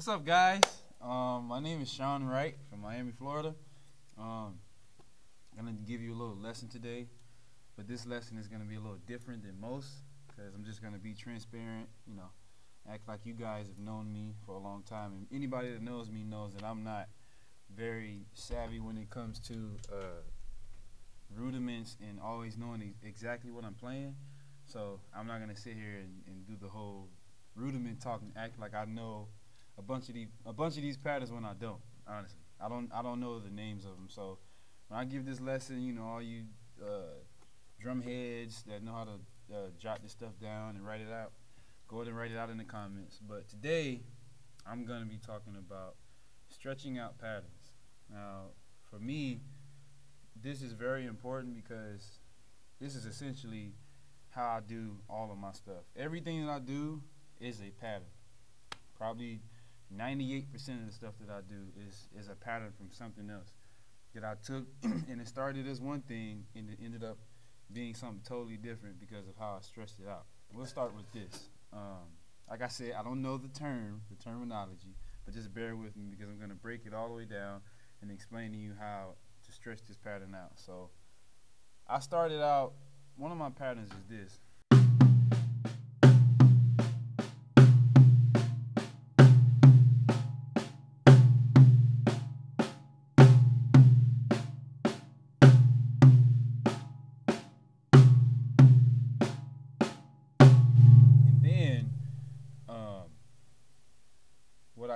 What's up, guys? Um, my name is Sean Wright from Miami, Florida. Um, I'm gonna give you a little lesson today, but this lesson is gonna be a little different than most because I'm just gonna be transparent. You know, act like you guys have known me for a long time, and anybody that knows me knows that I'm not very savvy when it comes to uh, rudiments and always knowing exactly what I'm playing. So I'm not gonna sit here and, and do the whole rudiment talk and act like I know a bunch of these a bunch of these patterns when I don't. Honestly, I don't I don't know the names of them. So when I give this lesson, you know, all you uh, drum heads that know how to uh, jot this stuff down and write it out, go ahead and write it out in the comments. But today, I'm gonna be talking about stretching out patterns. Now, for me, this is very important because this is essentially how I do all of my stuff. Everything that I do is a pattern. Probably 98% of the stuff that I do is is a pattern from something else that I took and it started as one thing and it ended up being something totally different because of how I stressed it out. We'll start with this. Um, like I said, I don't know the term, the terminology, but just bear with me because I'm going to break it all the way down and explain to you how to stretch this pattern out. So I started out, one of my patterns is this.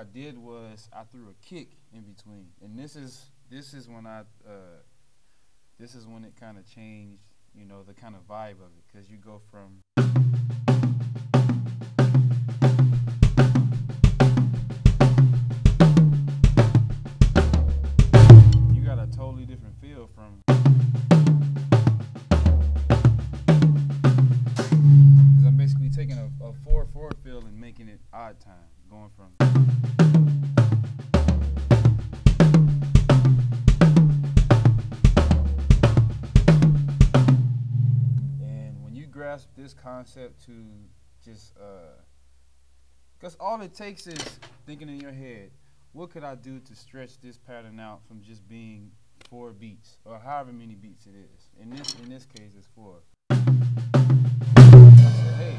I did was I threw a kick in between, and this is this is when I uh, this is when it kind of changed, you know, the kind of vibe of it, because you go from concept to just, uh, because all it takes is thinking in your head, what could I do to stretch this pattern out from just being four beats or however many beats it is? In this, in this case, it's four. Said, hey,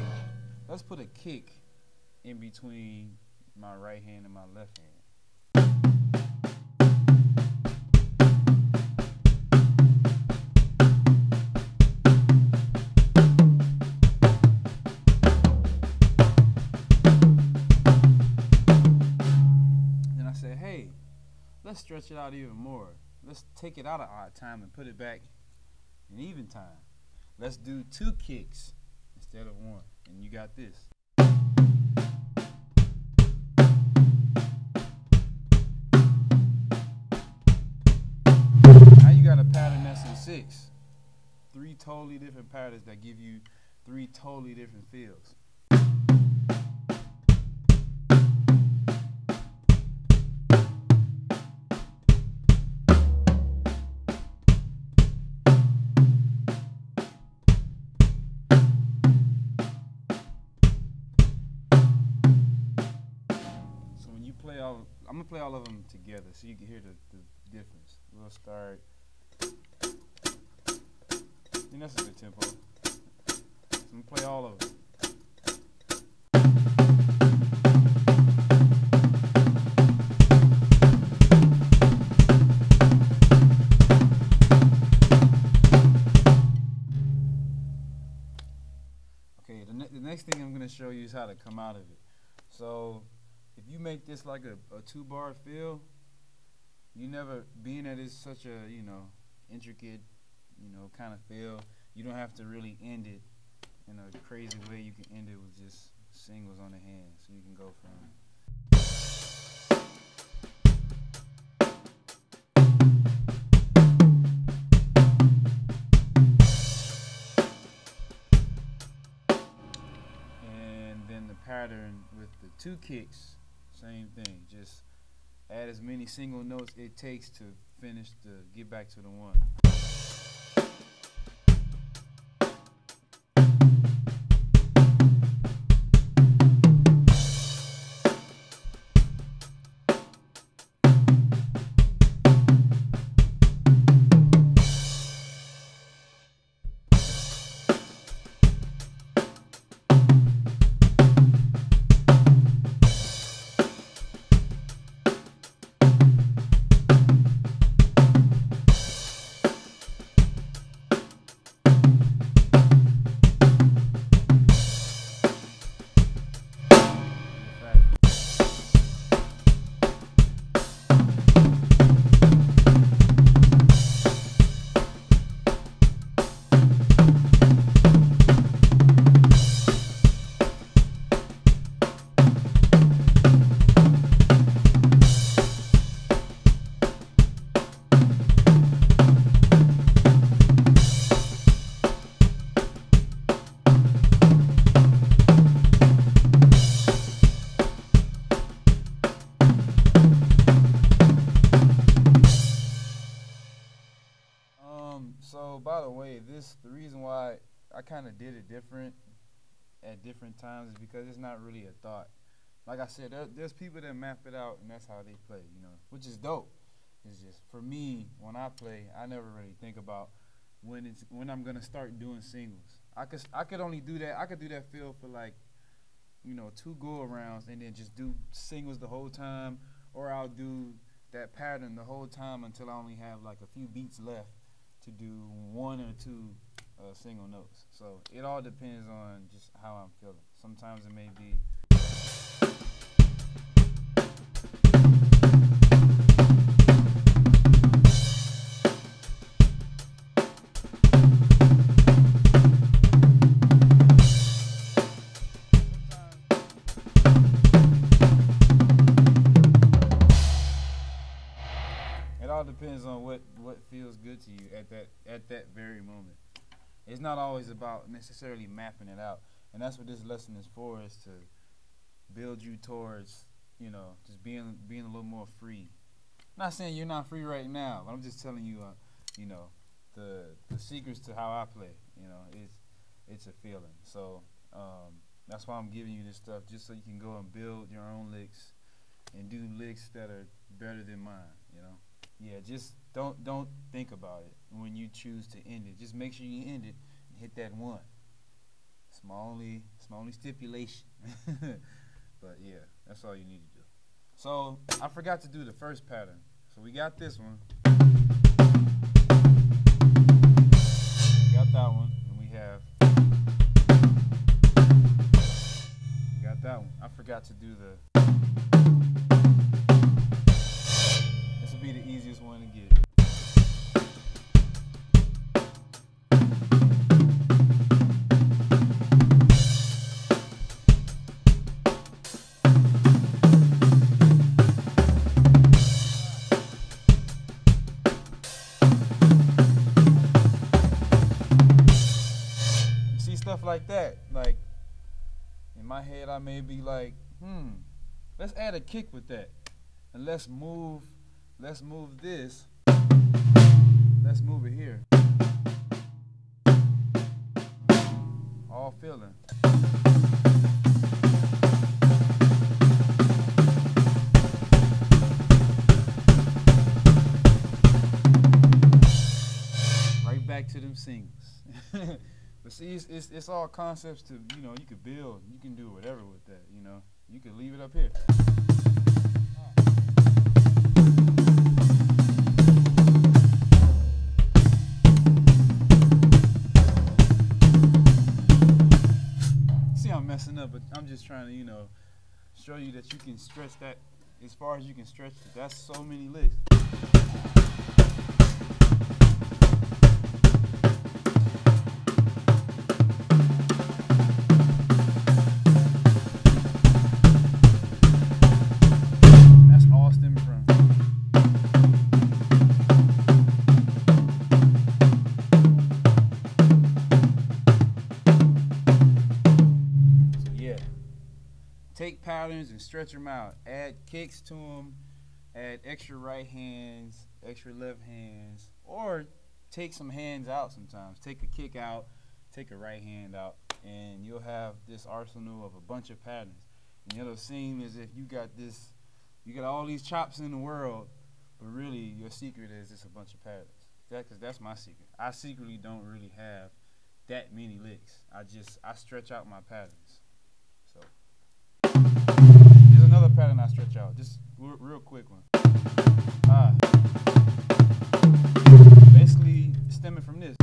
let's put a kick in between my right hand and my left hand. Let's stretch it out even more. Let's take it out of odd time and put it back in even time. Let's do two kicks instead of one. And you got this. Now you got a pattern that's in six. Three totally different patterns that give you three totally different feels. Together so you can hear the, the difference. We'll start. And that's a good tempo. So I'm gonna play all of them. Okay, the, ne- the next thing I'm gonna show you is how to come out of it. So if you make this like a, a two bar feel, you never being that it's such a you know intricate, you know kind of feel. You don't have to really end it in a crazy way. You can end it with just singles on the hand, so you can go from. And then the pattern with the two kicks, same thing. Just add as many single notes it takes to finish to get back to the one. Way this the reason why I kind of did it different at different times is because it's not really a thought. Like I said, there, there's people that map it out and that's how they play, you know, which is dope. It's just for me when I play, I never really think about when it's when I'm gonna start doing singles. I could I could only do that. I could do that feel for like, you know, two go arounds and then just do singles the whole time, or I'll do that pattern the whole time until I only have like a few beats left to do one or two uh, single notes. So it all depends on just how I'm feeling. Sometimes it may be. It all depends on what, what feels good to you at that at that very moment. It's not always about necessarily mapping it out, and that's what this lesson is for: is to build you towards, you know, just being being a little more free. not saying you're not free right now, but I'm just telling you, uh, you know, the the secrets to how I play. You know, it's it's a feeling. So um, that's why I'm giving you this stuff, just so you can go and build your own licks and do licks that are better than mine. You know. Yeah, just don't don't think about it when you choose to end it. Just make sure you end it and hit that one. It's my only it's my only stipulation. but yeah, that's all you need to do. So I forgot to do the first pattern. So we got this one. We got that one, and we have we got that one. I forgot to do the be the easiest one to get. See stuff like that, like in my head, I may be like, hmm, let's add a kick with that, and let's move, let's move this, let's move it here. All feeling. Right back to them singles. but see, it's, it's it's all concepts to you know you could build. You can do whatever with that. You know, you could leave it up here. But I'm just trying to you know show you that you can stretch that as far as you can stretch it. That's so many licks. Patterns and stretch them out. Add kicks to them. Add extra right hands, extra left hands, or take some hands out sometimes. Take a kick out, take a right hand out, and you'll have this arsenal of a bunch of patterns. And it'll seem as if you got this, you got all these chops in the world, but really your secret is just a bunch of patterns. That, cause that's my secret. I secretly don't really have that many licks. I just I stretch out my patterns. Here's another pattern I stretch out. Just real, real quick one. Ah. Basically stemming from this.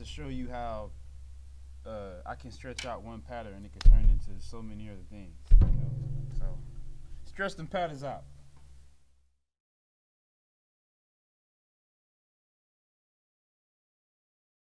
To show you how uh, I can stretch out one pattern and it can turn into so many other things. You know? So stretch them patterns out.